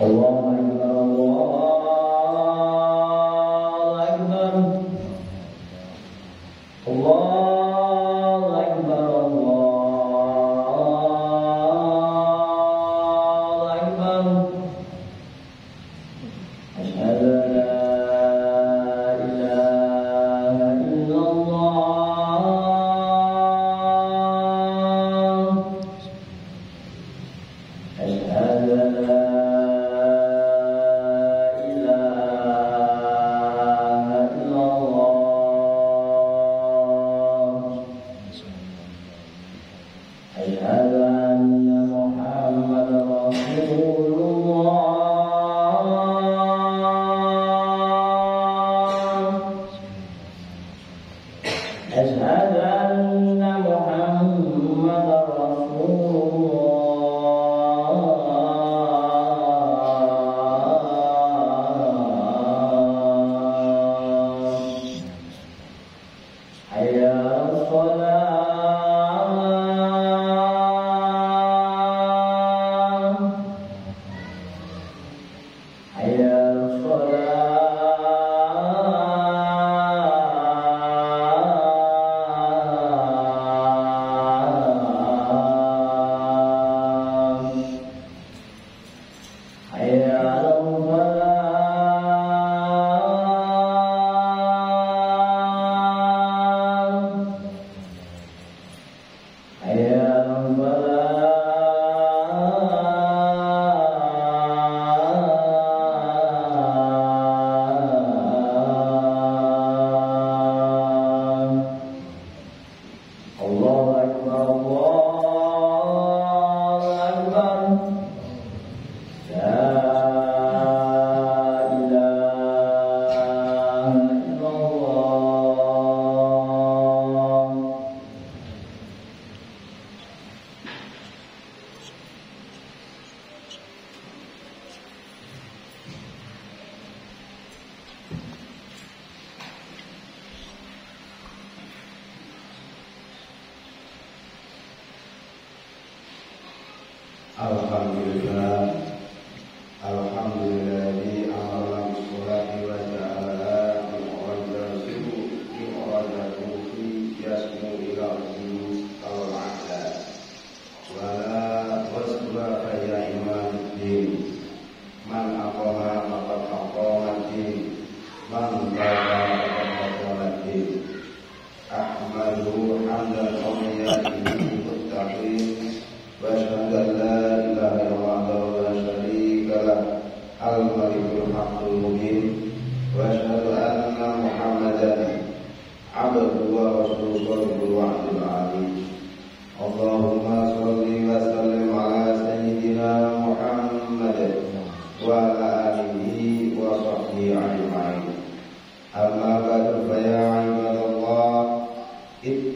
Allah Alhamdulillah.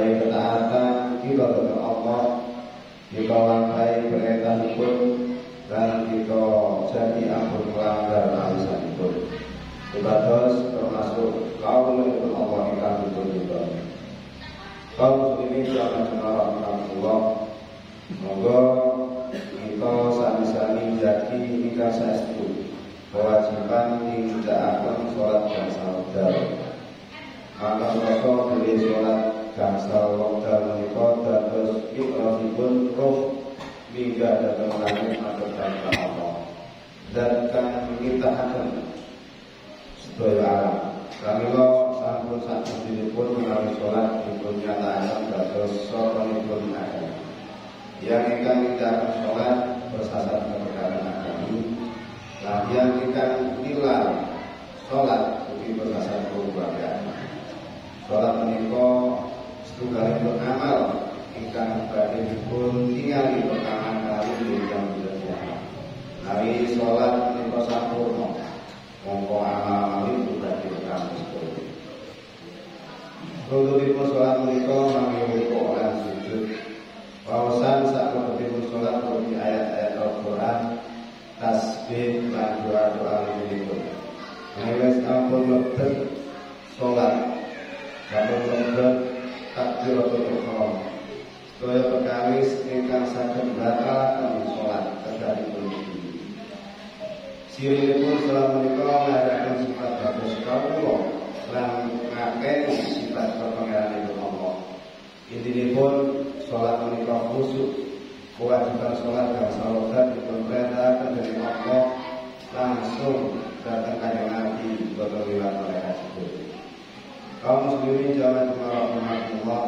baik ketaatan kita kepada Allah. Kita langkai perintah pun dan kita jadi ampun melanggar alisan pun terus termasuk kau menurut Allah kita betul juga Kau ini jangan menolak Allah Moga kita sami-sami jadi kita sesuatu Kewajiban tidak akan sholat dan salat, Maka sholat beli sholat gangsal wekdal menika dados ikrafipun roh mingga datang langit atau datang Allah. Dan kan kita akan sedaya alam. Kami lo sampun ini pun melalui sholat dipun nyatakan dados sokonipun agama. Yang ingkang tidak sholat khusyuk kewajiban salat dan salat dipun perintahaken dari Allah langsung datang kanjeng Nabi boten liwat mereka sebut. Kaum muslimin jamaah rahmatullah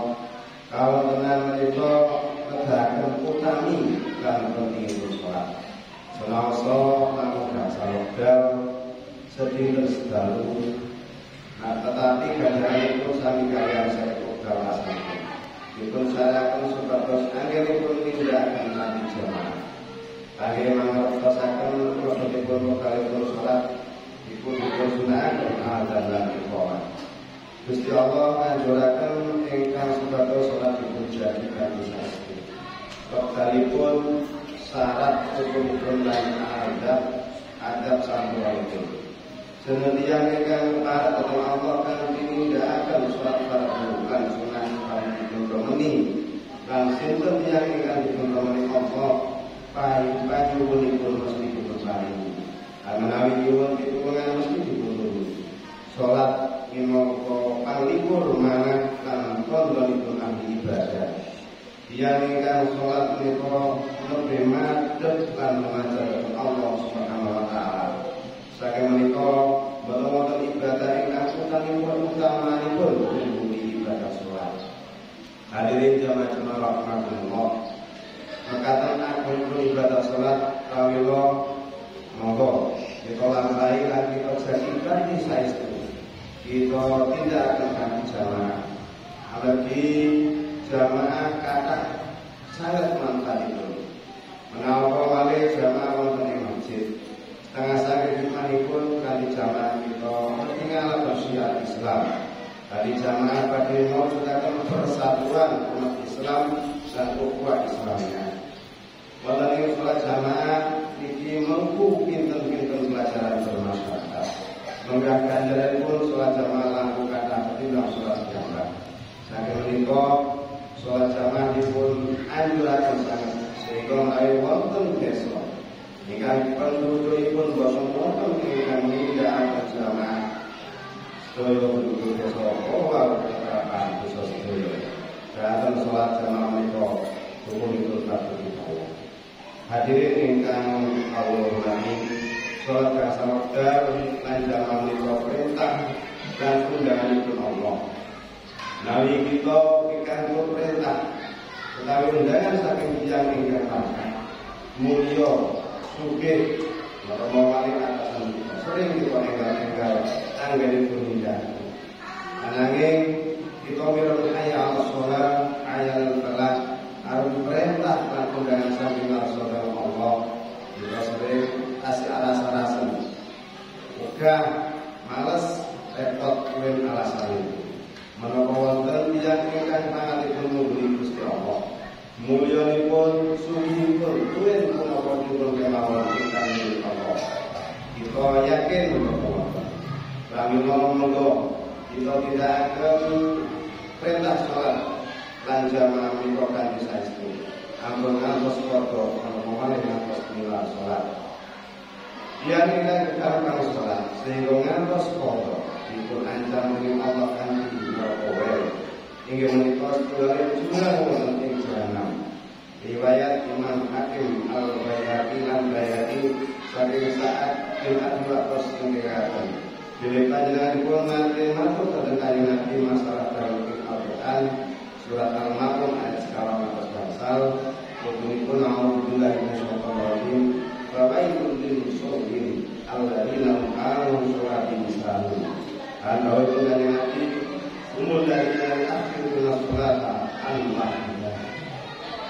kalau tenan menika nedahaken utami lan pentingipun salat. Senasa namun gak wekdal sedinten sedalu. Nah, tetapi ganjaranipun sami kalian saya wekdal asalipun. Dipun saraken supados anggenipun nindakaken nabi jamaah. Kangge mangertosaken prosedipun wektalipun salat dipun dipun sunaaken adzan lan iqamah. Gusti Allah nganjuraken ingkang supados salat dipun jadi kanthi saestu. Wektalipun syarat hukumipun lan adab adab sampuraipun. Senetian ingkang para Allah kan lan sunah kang dipun remeni. Lan sinten tiyang ingkang dipun remeni Allah panjenenganipun mesti dipun paringi. Menawi nyuwun pitulungan mesti dipun Salat minangka panglipur manah lan kondonipun ahli ibadah. Yang ingkang salat lebih madhep lan mengajarkan Allah Subhanahu wa taala. Saking menika boten wonten ibadah ingkang ibadah salat. Hadirin jamaah rahmatullah. Makatan agung ibadah salat kawula monggo kita lampahi lan kita jadi kanthi saestu. Kita tidak akan kanthi jamaah. Apalagi jamaah kata sangat manfaat itu. Menawa wali jamaah wonten ing masjid. Setengah sakit imanipun kali jamaah kita ketinggalan bersiar Islam. Kali jamaah pada mau sudakan persatuan umat Islam dan ukhuwah Islamnya. Wonten ing sholat jamaah iki mengku pinten-pinten pelajaran bermasyarakat. Menggah ganjaran pun sholat jamaah langkung kata ketimbang sholat jamaah. Saking menika sholat jamaah dipun anjuraken sangat sehingga menawi wonten desa ingkang pendudukipun boten wonten ingkang nindakaken jamaah sholat Hadirin ingkang Allah sholat kasar wekdal lan jamaah perintah dan undanganipun Allah Nawi kita ikan perintah Tetapi undangan saking tiyang ingkang sugih atasan kita Sering kita enggal-enggal Kita sholat Ayat al-falah Harus perintah Rasulullah Allah Kita sering kasih alasan-alasan males repot alasan Menapa wonten tiyang ingkang mugi Gusti Allah. Mulyanipun punapa dipun kemawon ingkang Allah. Kita yakin menapa Kami monggo kita tidak akan perintah sholat lan jamaah menika kanthi saestu ampun ngantos padha mohon ngantos mila salat Yang kita kekal kang salat sehingga ngantos padha dipun ancam dening Allah kanthi neraka Hingga menika sedulur jumlah wonten ing jahanam Riwayat Imam Hakim Al-Bayhaqi lan Bayhaqi saking saat Jumat dua pos kengkiratan. Panjenengan pun nanti masuk ke kanjeng Nabi masalah dalam Al-Quran surat Al-Maun ayat sekarang atas basal. Wabunipun A'udzubillah minasyaitonir rajim. Fawailul lil musallin alladzina hum 'ala sholatihim sahun. Ana wa kanjeng Nabi umul dari yang akhir min sholata al-mahdi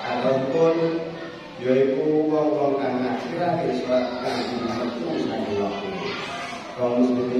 ataupun yaitu wong-wong kang sholat kang